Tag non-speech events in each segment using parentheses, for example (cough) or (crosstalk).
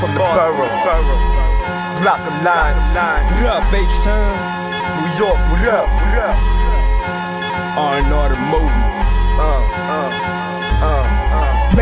Borough. Block of lines. What up, H-Town? New York, what up? R&R the movie. Uh.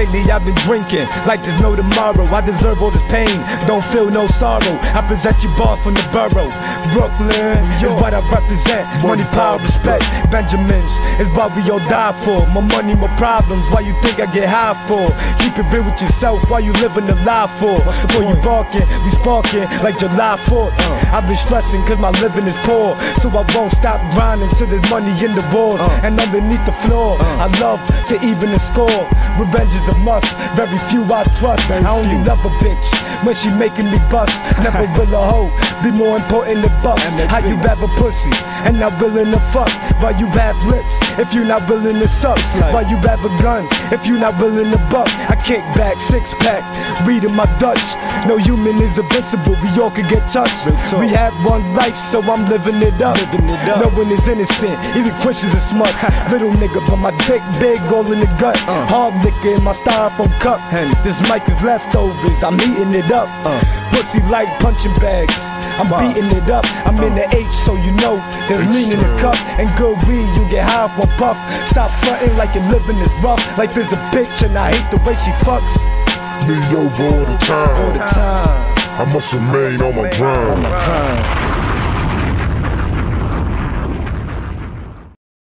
Lately I've been drinking like there's no tomorrow. I deserve all this pain, don't feel no sorrow. I present you bars from the borough. Brooklyn is what I represent. Money, power, respect. Benjamins is what we all die for. More money, more problems. Why you think I get high for? Keep it real with yourself. Why you living the lie for? What's the point? you barking, be sparking like July 4th. I've been stressing cause my living is poor. So I won't stop grinding till there's money in the walls and underneath the floor. I love to even the score. Revenge is a must. Very few I trust. I only love a bitch when she making me bust. (laughs) Never will a hoe be more important than bucks. How you have a pussy and not willing to fuck? Why you have lips if you not willing to suck? Why you have a gun if you not willing to buck? I kick back, six pack, reading my Dutch. No human is invincible. We all can get touched. We have one life, so I'm living it up. Living it up. No one is innocent, even Christians are smart. Little nigga, but my dick big, all in the gut. Hard liquor in my styrofoam cup. This mic is leftovers, I'm eating it up. Uh. Pussy like punching bags. I'm beating it up. I'm in the H, so you know there's lean in the cup and good weed. You get high one puff. Stop fronting like your living is rough. Life is a bitch, and I hate the way she fucks Me over all the time. all the time. I must remain on my grind. Grind.